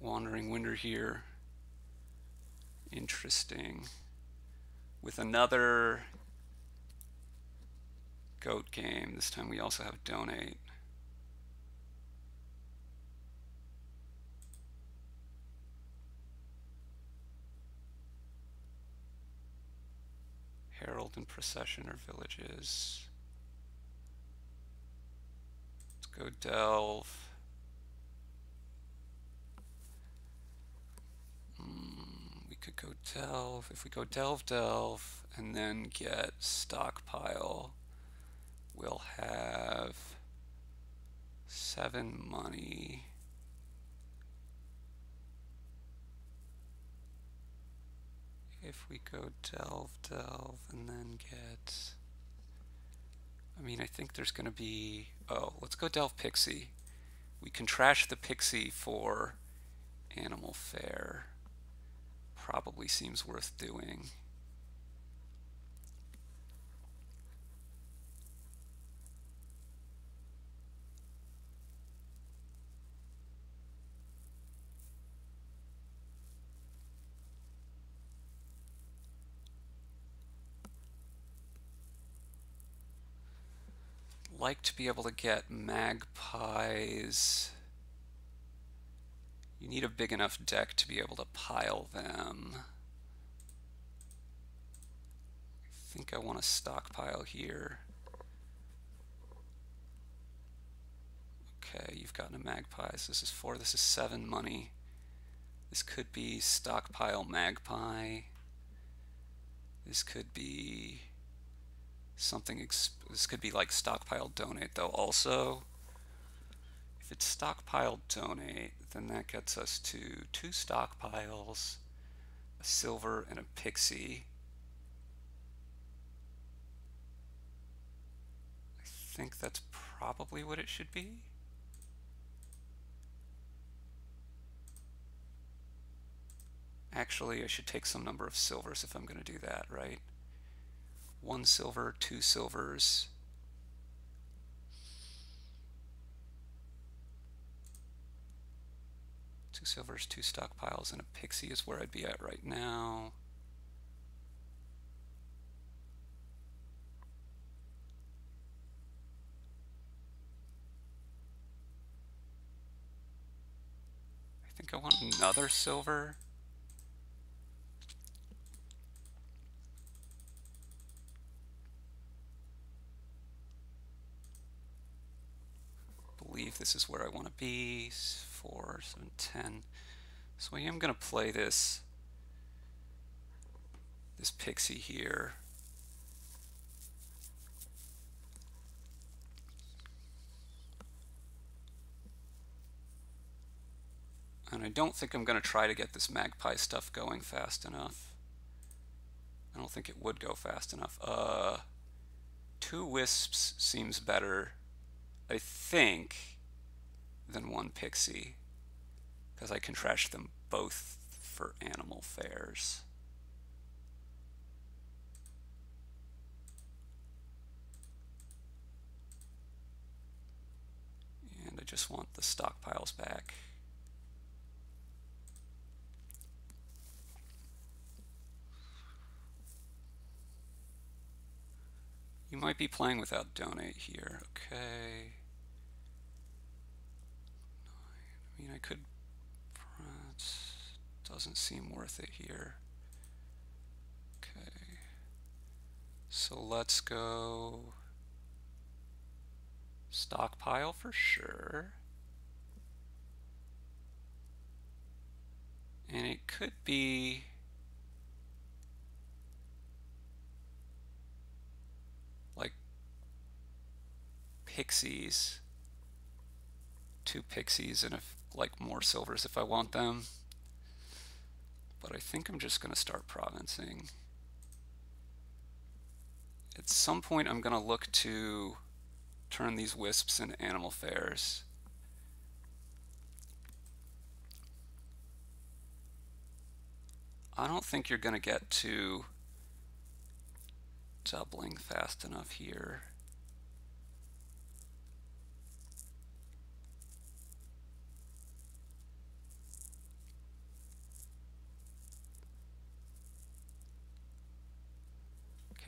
Wandering Winder here. Interesting. With another goat game, this time we also have donate. Herald and procession or villages. Let's go delve. Mm, we could delve. If we go delve, delve, and then get stockpile, we'll have seven money. if we go delve, delve, and then get... I mean, I think there's going to be... Oh, let's go delve pixie. We can trash the pixie for animal fare. Probably seems worth doing. like to be able to get magpies. You need a big enough deck to be able to pile them. I think I want to stockpile here. Okay, you've gotten a magpies. This is four, this is seven money. This could be stockpile magpie. This could be something, this could be like stockpile donate though also. If it's stockpile donate, then that gets us to two stockpiles, a silver and a pixie. I think that's probably what it should be. Actually, I should take some number of silvers if I'm going to do that, right? one silver, two silvers. Two silvers, two stockpiles, and a pixie is where I'd be at right now. I think I want another silver. believe this is where I want to be. 4, 7, 10. So I am going to play this this pixie here. And I don't think I'm going to try to get this magpie stuff going fast enough. I don't think it would go fast enough. Uh, two wisps seems better I think, than one pixie because I can trash them both for animal fairs. And I just want the stockpiles back. You might be playing without donate here. Okay. I mean, I could, it doesn't seem worth it here. Okay, so let's go stockpile for sure. And it could be like pixies, two pixies and a like more silvers if I want them. But I think I'm just going to start provincing. At some point I'm going to look to turn these wisps into animal fairs. I don't think you're going to get to doubling fast enough here.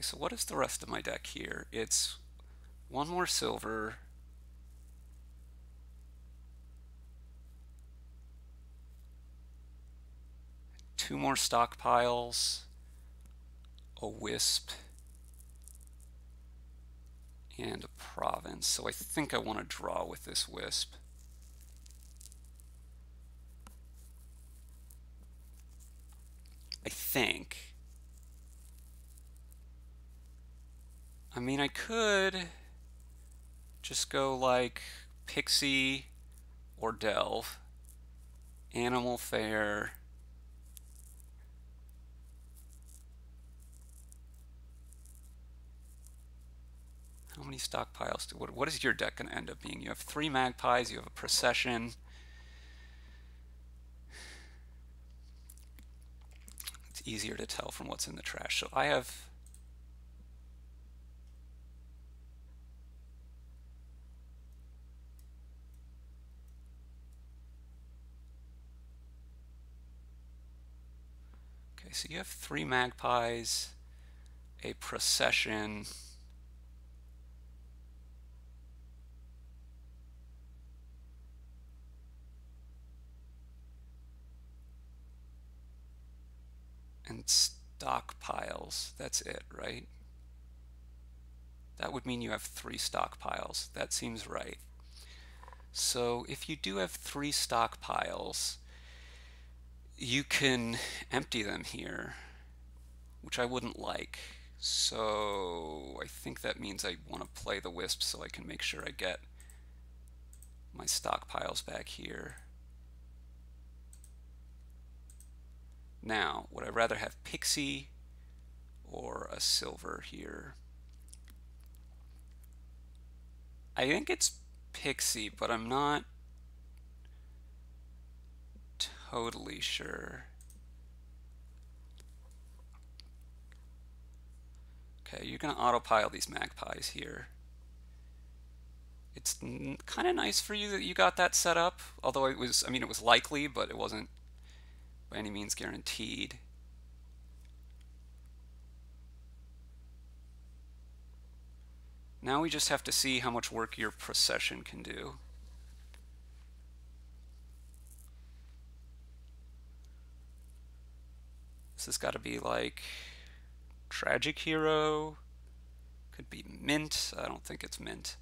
Okay, so what is the rest of my deck here? It's one more silver, two more stockpiles, a wisp, and a province. So I think I want to draw with this wisp. I think. I mean, I could just go like Pixie or Delve, Animal Fair, How many stockpiles? Do, what, what is your deck going to end up being? You have three magpies, you have a procession. It's easier to tell from what's in the trash. So I have Okay, so you have three magpies, a procession, and stockpiles. That's it, right? That would mean you have three stockpiles. That seems right. So if you do have three stockpiles, you can empty them here, which I wouldn't like. So I think that means I want to play the wisp so I can make sure I get my stockpiles back here. Now, would I rather have Pixie or a silver here? I think it's Pixie, but I'm not totally sure. Okay, you're going to autopile these magpies here. It's kind of nice for you that you got that set up, although it was, I mean, it was likely, but it wasn't by any means guaranteed. Now we just have to see how much work your procession can do. This has got to be like Tragic Hero. Could be Mint. I don't think it's Mint.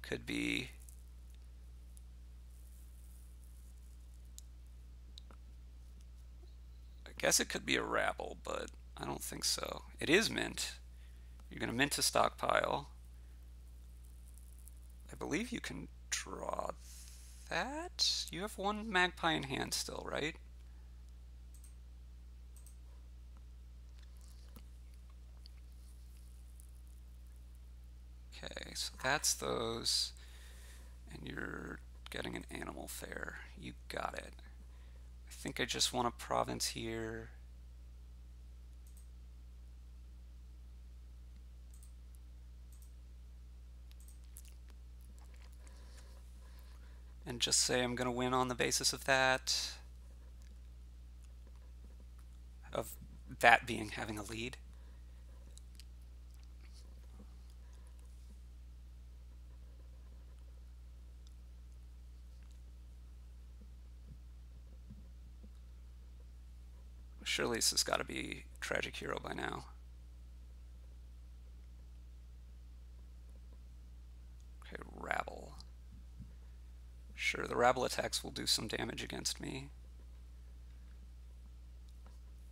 Could be I guess it could be a rabble, but I don't think so. It is mint. You're going to mint a stockpile. I believe you can draw that. You have one magpie in hand still, right? Okay, so that's those. And you're getting an animal fair. You got it I think I just want a province here. And just say I'm going to win on the basis of that. Of that being having a lead. Surely this has got to be Tragic Hero by now. Okay, Rabble. Sure, the Rabble attacks will do some damage against me.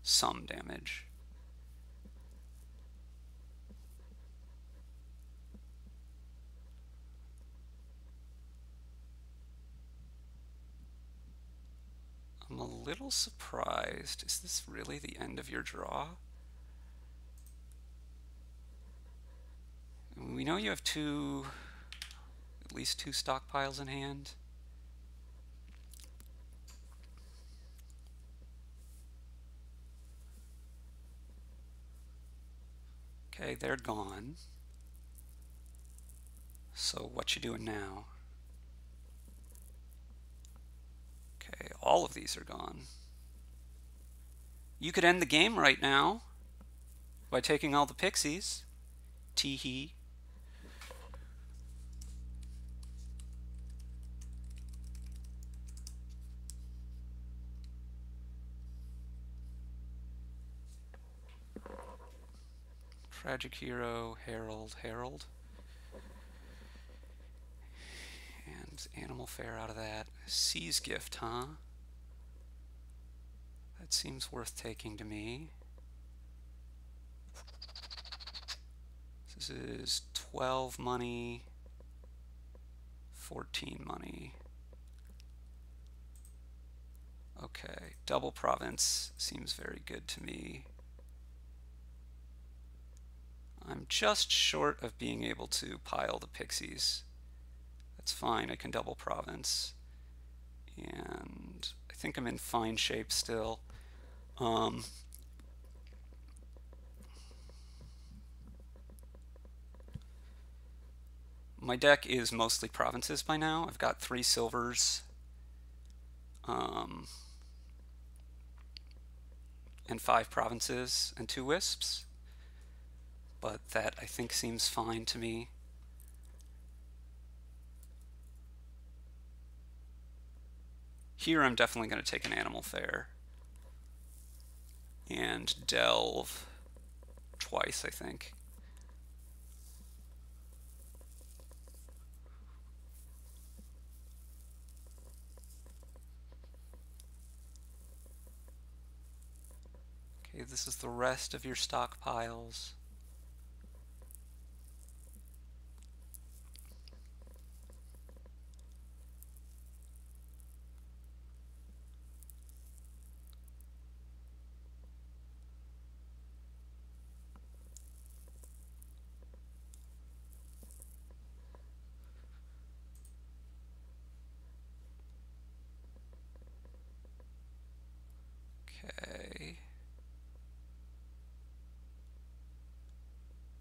Some damage. Little surprised. Is this really the end of your draw? We know you have two, at least two stockpiles in hand. Okay, they're gone. So what you doing now? Okay, all of these are gone. You could end the game right now. by taking all the pixies. Tee-hee. Tragic Hero, Herald, Herald. And Animal Fair out of that. Sea's Gift, huh? Seems worth taking to me. This is 12 money, 14 money. Okay, double province seems very good to me. I'm just short of being able to pile the pixies. That's fine, I can double province. And I think I'm in fine shape still. Um, my deck is mostly provinces by now. I've got three silvers. Um, and five provinces and two wisps but that I think seems fine to me. Here I'm definitely going to take an Animal Fair and delve twice, I think. Okay, this is the rest of your stockpiles.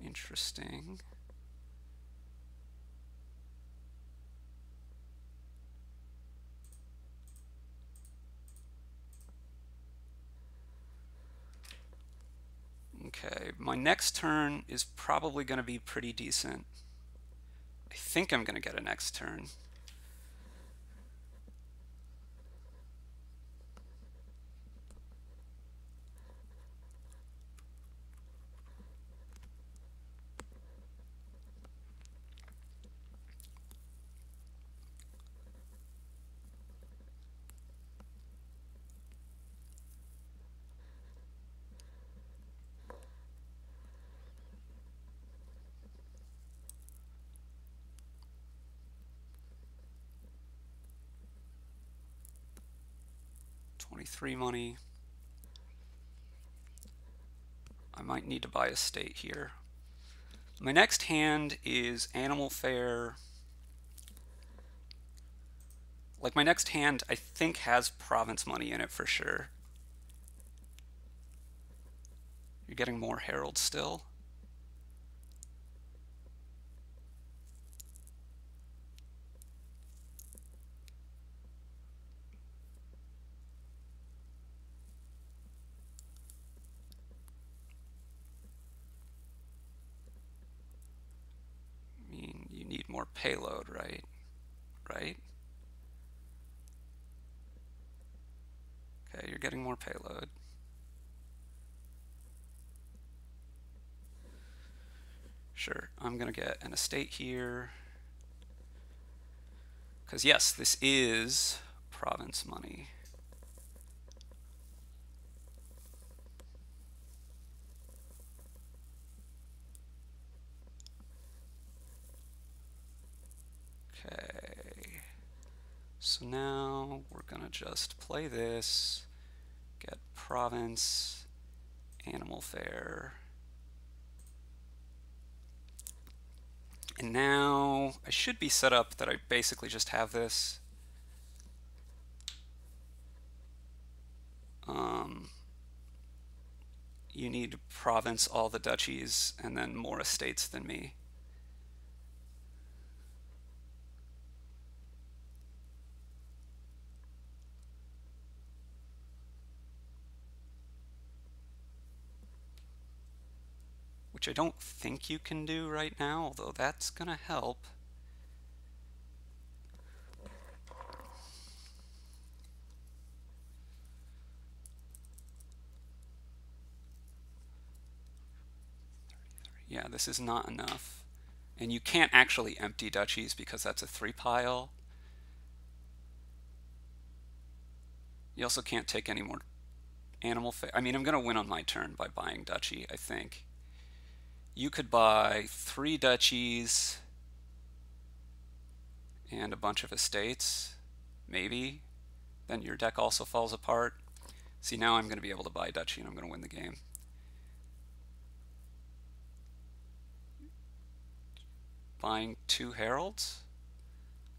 Interesting. Okay, my next turn is probably going to be pretty decent. I think I'm going to get a next turn. 23 money. I might need to buy a state here. My next hand is Animal Fair. Like my next hand, I think has province money in it for sure. You're getting more heralds still. more payload, right? Right? Okay, you're getting more payload. Sure, I'm going to get an estate here. Because yes, this is province money. Okay. So now we're going to just play this, get province, animal fair. And now I should be set up that I basically just have this. Um, you need province all the duchies and then more estates than me. Which I don't think you can do right now, although that's going to help. Yeah, this is not enough. And you can't actually empty duchies because that's a three pile. You also can't take any more animal. I mean, I'm going to win on my turn by buying duchy, I think. You could buy three duchies and a bunch of estates, maybe. Then your deck also falls apart. See, now I'm going to be able to buy duchy and I'm going to win the game. Buying two heralds.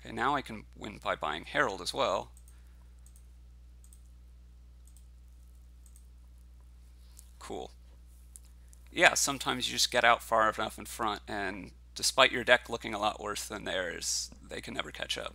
Okay, now I can win by buying herald as well. Cool. Yeah, sometimes you just get out far enough in front and despite your deck looking a lot worse than theirs, they can never catch up.